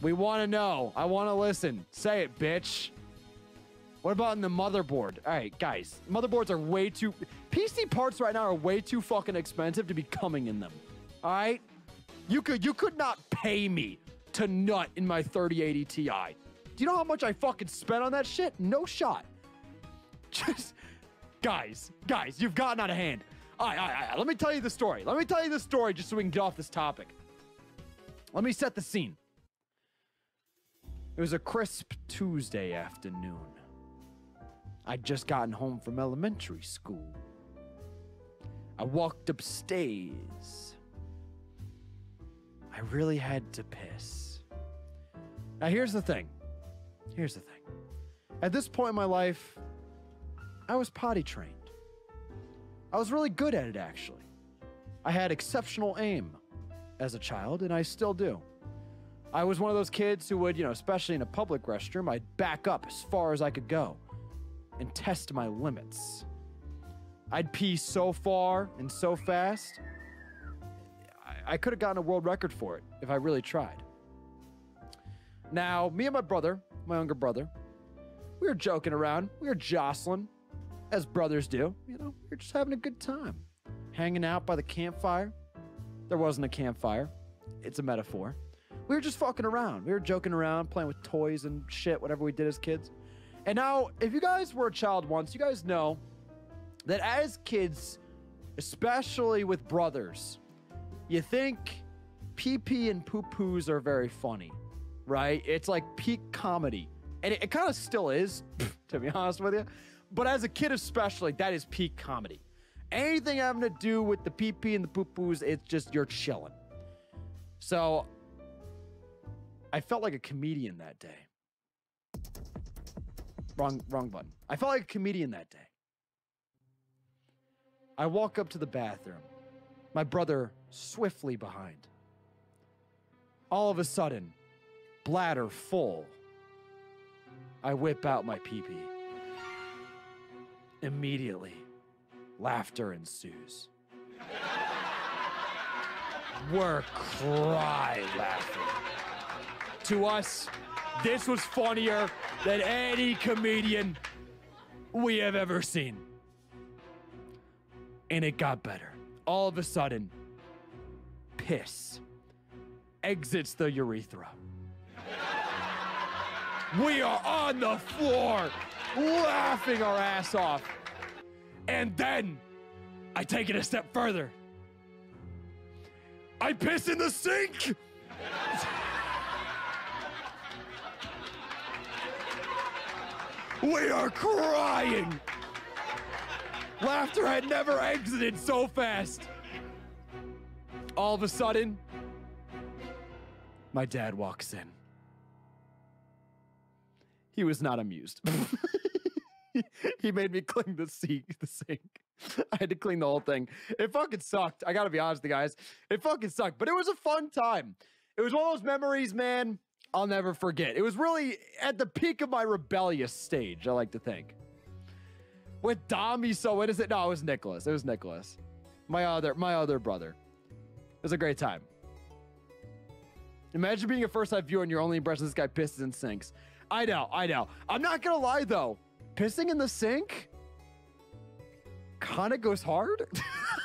We want to know. I want to listen. Say it, bitch. What about in the motherboard? All right, guys. Motherboards are way too. PC parts right now are way too fucking expensive to be coming in them. All right, you could you could not pay me to nut in my 3080 Ti. Do you know how much I fucking spent on that shit? No shot. Just guys, guys, you've gotten out of hand. All right, all right, all right. Let me tell you the story. Let me tell you the story just so we can get off this topic. Let me set the scene. It was a crisp Tuesday afternoon. I'd just gotten home from elementary school. I walked upstairs. I really had to piss. Now, here's the thing. Here's the thing. At this point in my life, I was potty trained. I was really good at it, actually. I had exceptional aim as a child, and I still do. I was one of those kids who would, you know, especially in a public restroom, I'd back up as far as I could go and test my limits. I'd pee so far and so fast, I, I could have gotten a world record for it if I really tried. Now, me and my brother, my younger brother, we were joking around, we were jostling, as brothers do. You know, we were just having a good time, hanging out by the campfire. There wasn't a campfire, it's a metaphor. We were just fucking around. We were joking around, playing with toys and shit, whatever we did as kids. And now, if you guys were a child once, you guys know that as kids, especially with brothers, you think pee pee and poo poos are very funny, right? It's like peak comedy. And it, it kind of still is, to be honest with you. But as a kid, especially, that is peak comedy. Anything having to do with the pee pee and the poo poos, it's just you're chilling. So I felt like a comedian that day. Wrong, wrong button. I felt like a comedian that day. I walk up to the bathroom, my brother swiftly behind. All of a sudden, bladder full, I whip out my pee pee. Immediately, laughter ensues. We're cry laughing. To us, this was funnier than any comedian we have ever seen. And it got better. All of a sudden, piss exits the urethra. We are on the floor, laughing our ass off. And then I take it a step further. I piss in the sink. We are crying. Laughter had never exited so fast. All of a sudden, my dad walks in. He was not amused. he made me clean the sink. The sink. I had to clean the whole thing. It fucking sucked. I gotta be honest with you guys. It fucking sucked, but it was a fun time. It was one of those memories, man. I'll never forget. It was really at the peak of my rebellious stage. I like to think. With Dom, so innocent. No, it was Nicholas. It was Nicholas, my other my other brother. It was a great time. Imagine being a first time viewer and your only impression this guy pisses and sinks. I know, I know. I'm not gonna lie though, pissing in the sink kind of goes hard.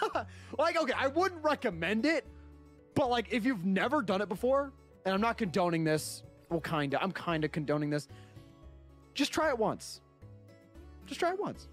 like, okay, I wouldn't recommend it, but like if you've never done it before, and I'm not condoning this, well, kinda, I'm kinda condoning this. Just try it once. Just try it once.